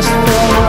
Just for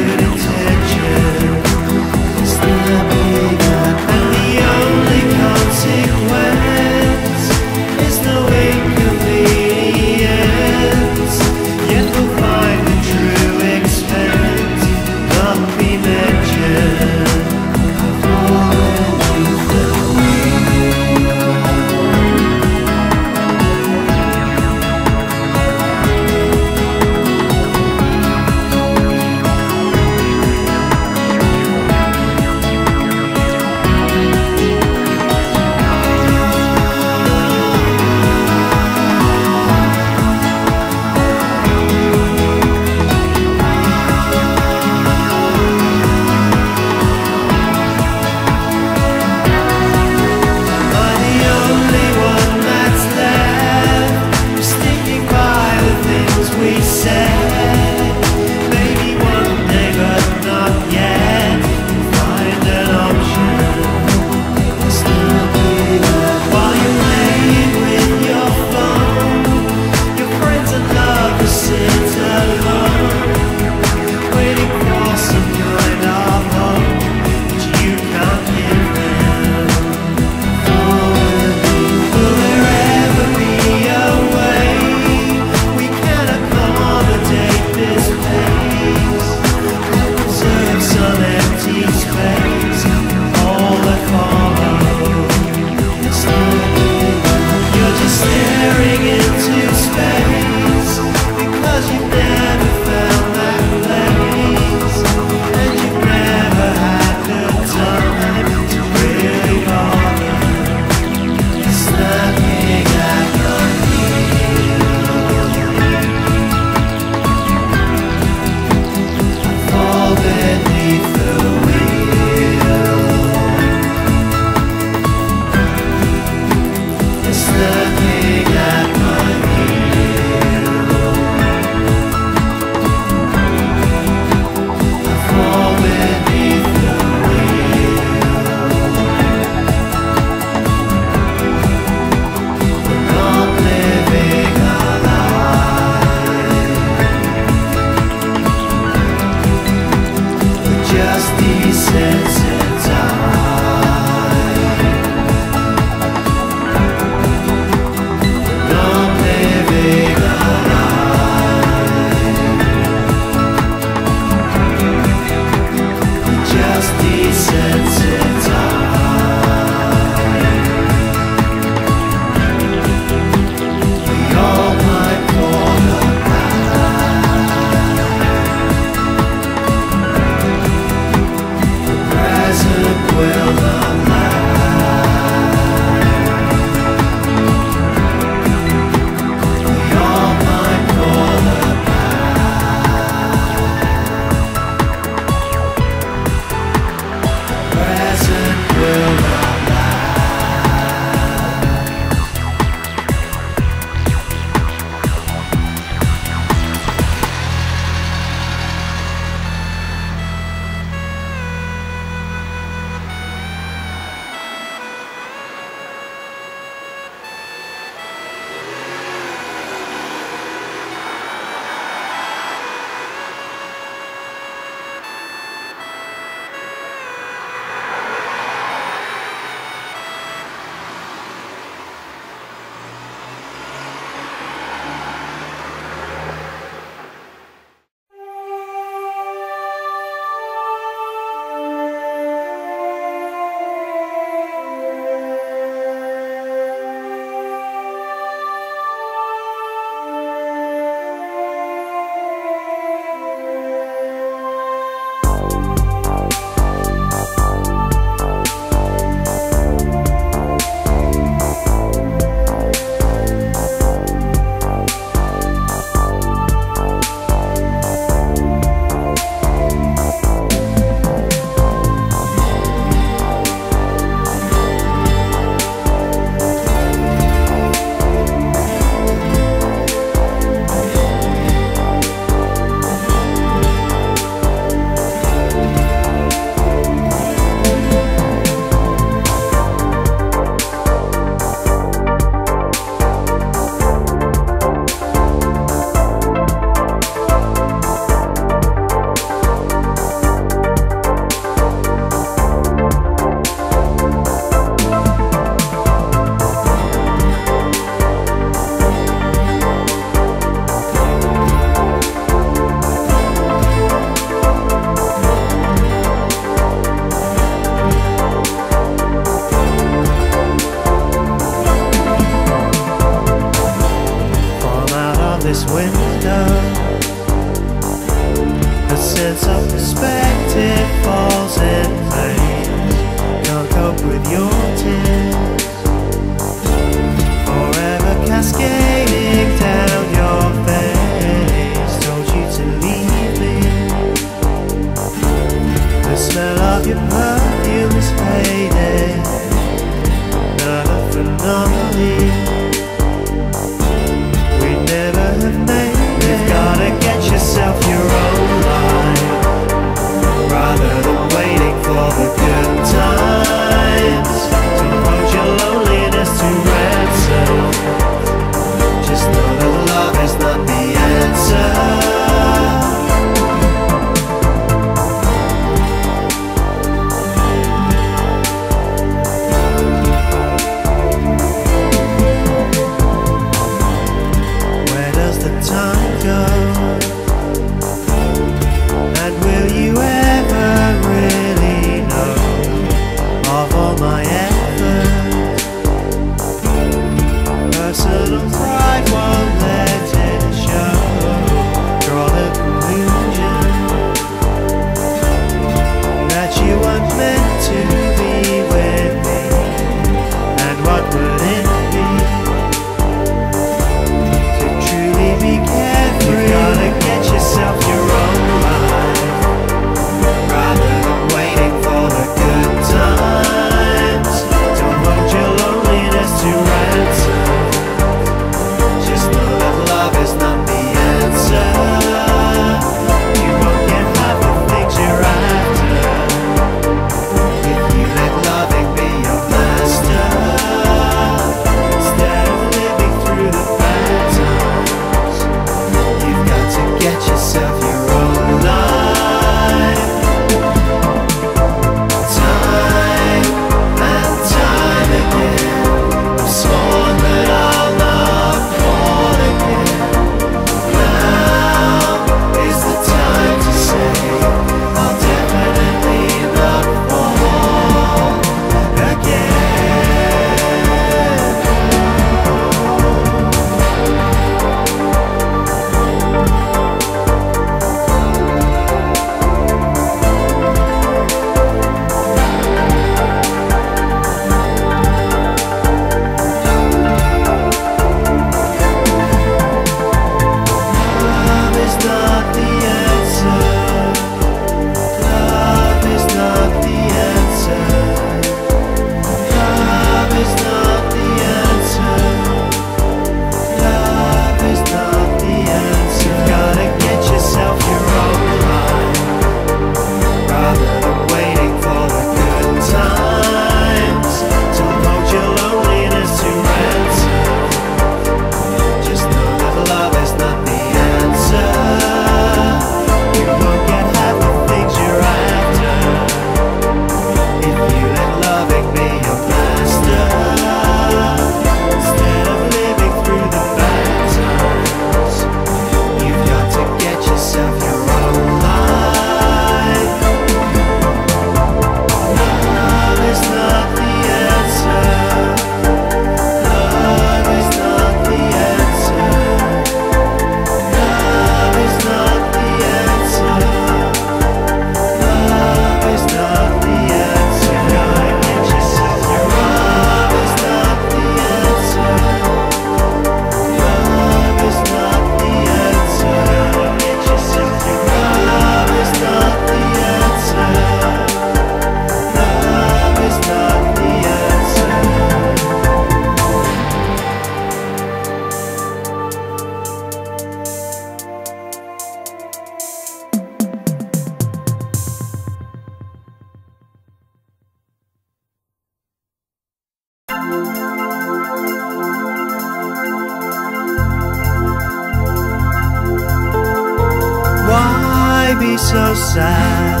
so sad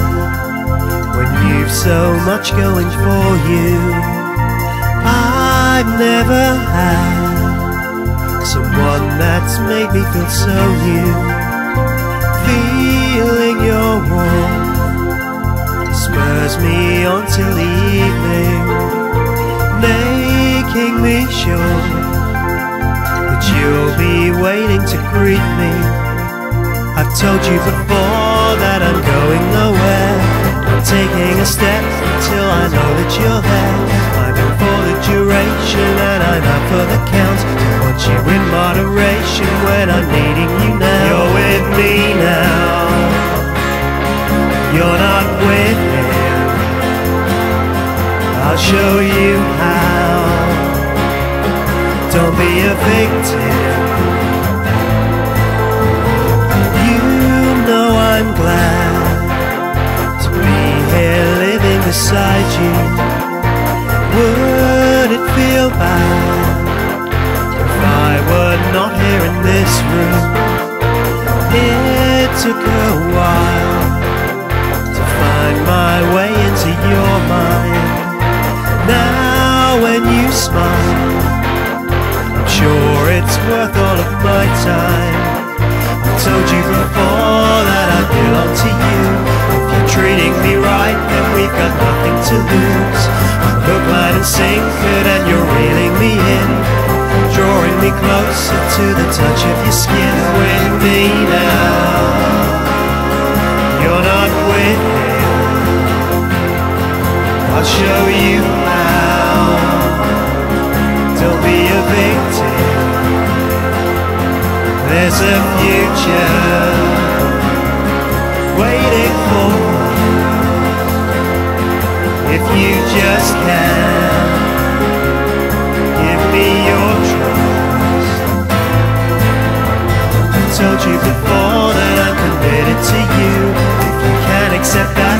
when you've so much going for you. I've never had someone that's made me feel so new. Feeling your warmth spurs me on till the evening, making me sure that you'll be waiting to greet me. I've told you before that I'm going nowhere. Taking a step until I know that you're there. I'm in for the duration and I'm out for the count. Want you in moderation when I'm needing you now. You're with me now. You're not with him. I'll show you how. Don't be a victim. I'm glad to be here living beside you. Would it feel bad if I were not here in this room? It took a while to find my way into your mind. Now when you smile, I'm sure it's worth all of my time. Told you before that I belong to you. If you're treating me right, then we've got nothing to lose. I'm hook, line, and sinker, and you're reeling me in, drawing me closer to the touch of your skin. With me now, you're not with him. I'll show you how. There's a future waiting for if you just can. Give me your trust. I told you before that I'm committed to you. If you can't accept that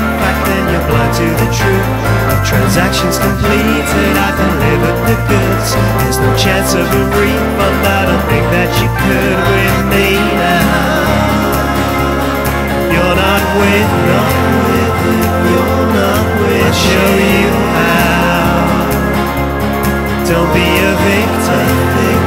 fact, then you're blind to the truth. Of transactions completed, I've delivered the goods. There's no chance of a refund. I don't think that you could with me now. You're not with, not with, you're not with. I'll show you how. Don't be a victim,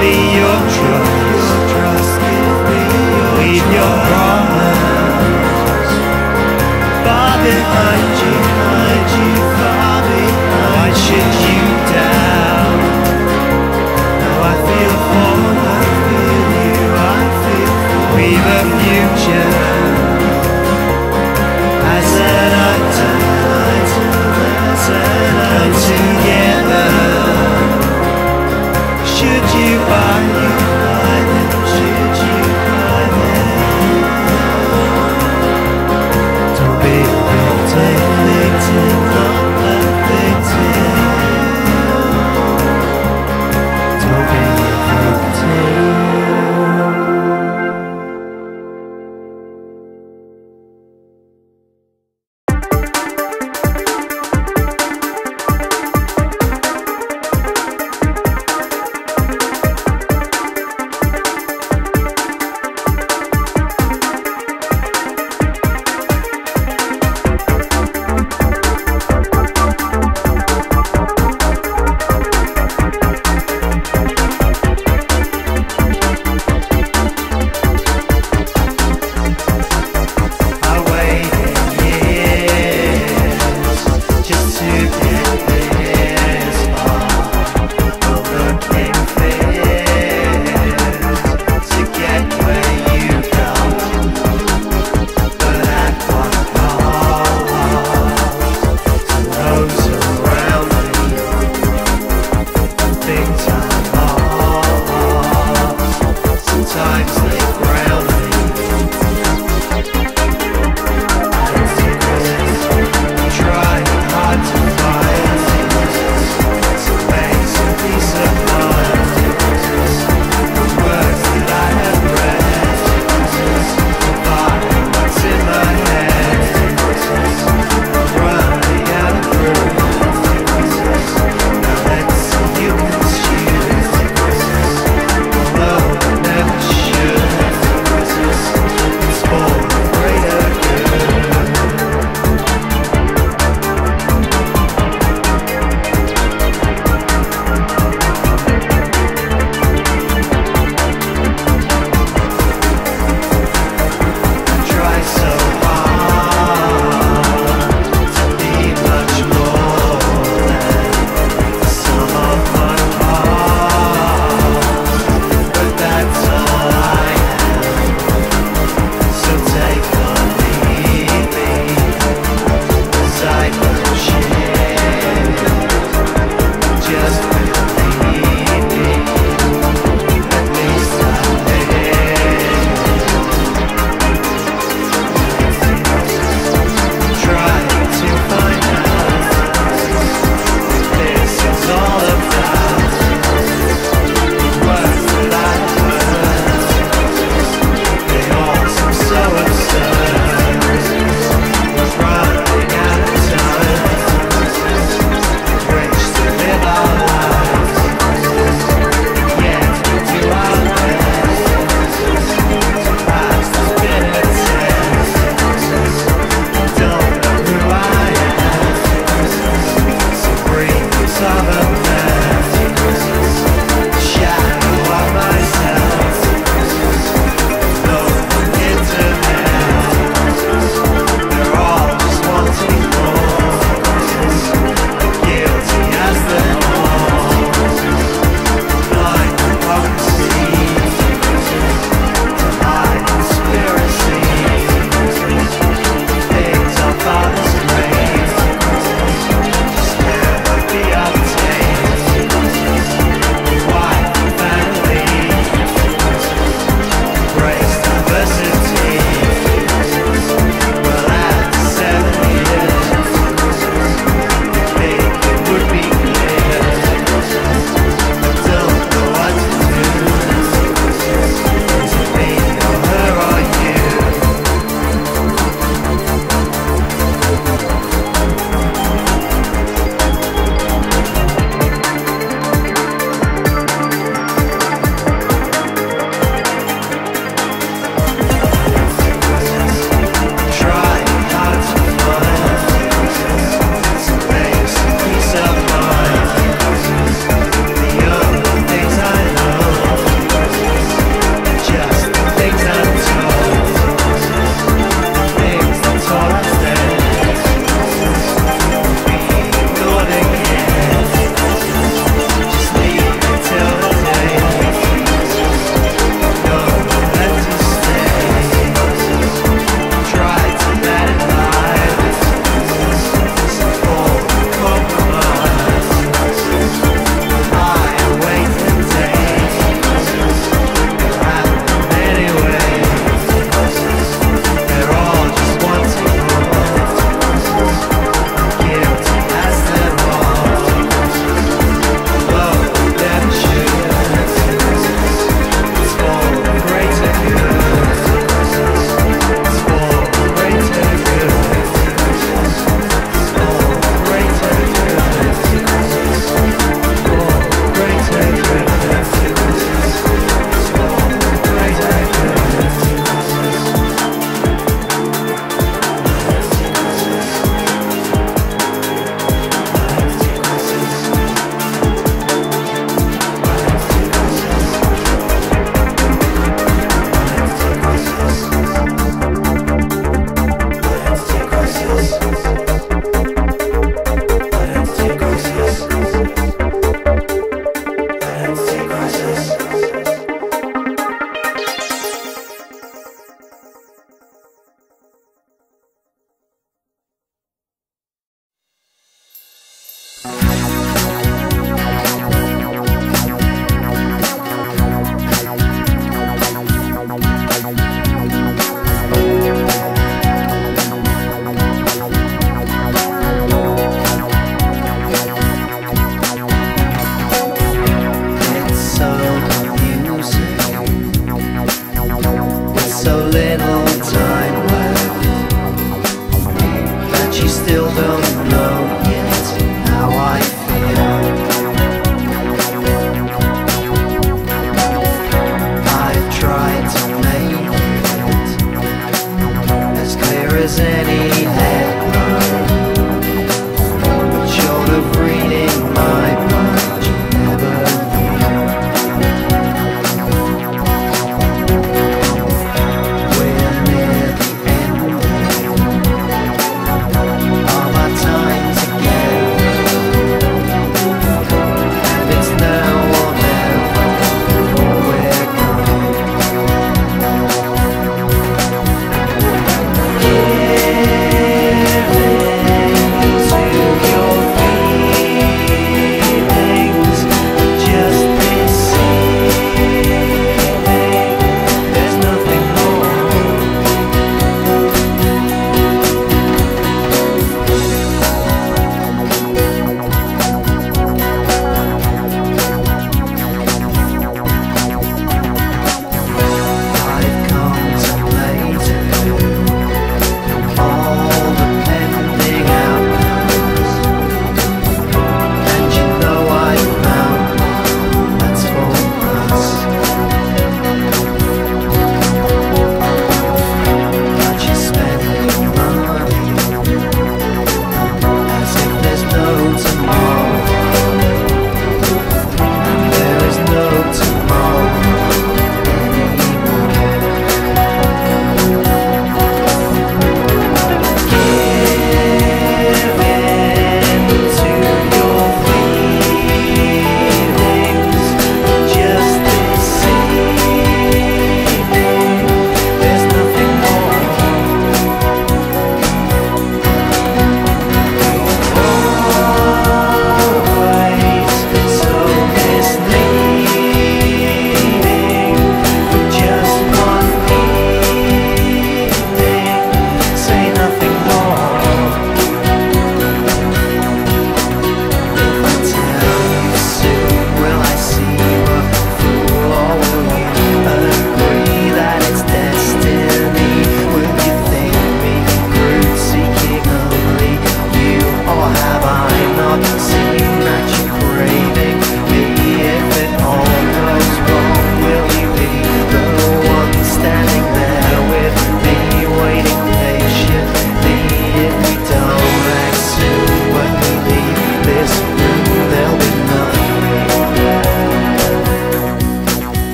me your trust, trust. Give me your Leave your problems far behind you, behind you, far behind. Why should you doubt? Now I feel for,